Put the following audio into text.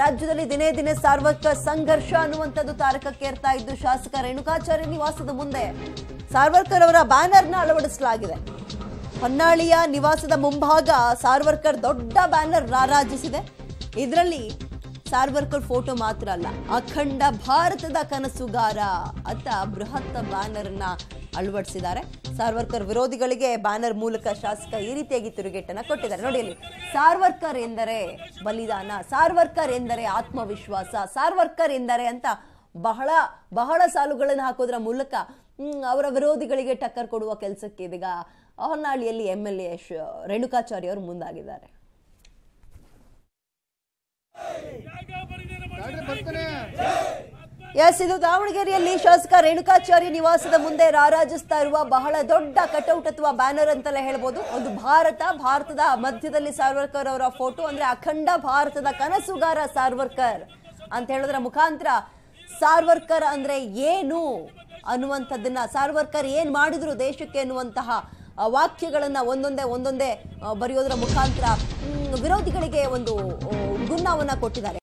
ರಾಜ್ಯದಲ್ಲಿ ದಿನೇ ದಿನೇ ಸಾರ್ವತ್ರಿಕ ಸಂಘರ್ಷ ಅನ್ನುವಂಥದ್ದು ತಾರಕಕ್ಕೇರ್ತಾ ಇದ್ದು ಶಾಸಕ ರೇಣುಕಾಚಾರ್ಯ ನಿವಾಸದ ಮುಂದೆ ಸಾರ್ವರ್ಕರ್ ಅವರ ಬ್ಯಾನರ್ನ ಅಳವಡಿಸಲಾಗಿದೆ. ಹೊನ್ನಾಳಿಯ ನಿವಾಸದ ಮುಂಭಾಗ ಸಾರ್ವರ್ಕರ್ ದೊಡ್ಡ ಬ್ಯಾನರ್ ರಾರಾಜಿಸಿದೆ ಇದರಲ್ಲಿ ಸಾರ್ವರ್ಕರ್ ಫೋಟೋ ಮಾತ್ರ ಅಲ್ಲ, ಅಖಂಡ ಭಾರತದ ಕನಸುಗಾರ ಅಂತ ಬೃಹತ್ ಬ್ಯಾನರ್ನ ಅಳವಡಿಸಿದ್ದಾರೆ. ಸಾರ್ವರ್ಕರ್ ವಿರೋಧಿಗಳಿಗೆ ಬ್ಯಾನರ್ ಮೂಲಕ ಶಾಸಕ ಈ ರೀತಿಯಾಗಿ ತಿರುಗೇಟನ್ನು ಕೊಟ್ಟಿದ್ದಾರೆ. ನೋಡಿ ಅಲ್ಲಿ ಸಾರ್ವರ್ಕರ್ ಎಂದರೆ ಬಲಿದಾನ, ಸಾರ್ವರ್ಕರ್ ಎಂದರೆ ಆತ್ಮವಿಶ್ವಾಸ, ಸಾರ್ವರ್ಕರ್ ಎಂದರೆ ಅಂತ ಬಹಳ ಬಹಳ ಸಾಲುಗಳನ್ನು ಹಾಕೋದ್ರ ಮೂಲಕ ಅವರ ವಿರೋಧಿಗಳಿಗೆ ಟಕ್ಕರ್ ಕೊಡುವ ಕೆಲಸಕ್ಕೆ ಇದೀಗ ಹೊನ್ನಾಳಿಯಲ್ಲಿ ಎಂ ಎಲ್ ಎ ರೇಣುಕಾಚಾರ್ಯ ಅವರು ಮುಂದಾಗಿದ್ದಾರೆ. ಎಸ್ ಇದು ದಾವಣಗೆರೆಯಲ್ಲಿ ಶಾಸಕ ರೇಣುಕಾಚಾರ್ಯ ನಿವಾಸದ ಮುಂದೆ ರಾರಾಜಿಸ್ತಾ ಇರುವ ಬಹಳ ದೊಡ್ಡ ಕಟೌಟ್ ಅಥವಾ ಬ್ಯಾನರ್ ಅಂತಲೇ ಹೇಳ್ಬೋದು. ಒಂದು ಭಾರತ ಭಾರತದ ಮಧ್ಯದಲ್ಲಿ ಸಾರ್ವರ್ಕರ್ ಅವರ ಫೋಟೋ ಅಂದ್ರೆ ಅಖಂಡ ಭಾರತದ ಕನಸುಗಾರ ಸಾರ್ವರ್ಕರ್ ಅಂತ ಹೇಳೋದ್ರ ಮುಖಾಂತರ ಸಾರ್ವರ್ಕರ್ ಅಂದ್ರೆ ಏನು ಅನ್ನುವಂಥದ್ದನ್ನ ಸಾರ್ವರ್ಕರ್ ಏನ್ ಮಾಡಿದ್ರು ದೇಶಕ್ಕೆ ಅನ್ನುವಂತಹ ಆ, ವಾಕ್ಯಗಳನ್ನ ಒಂದೊಂದೇ ಒಂದೊಂದೇ ಬರೆಯೋದ್ರ ಮುಖಾಂತರ ವಿರೋಧಿಗಳಿಗೆ ಒಂದು ಗುಣವನ್ನ ಕೊಟ್ಟಿದ್ದಾರೆ.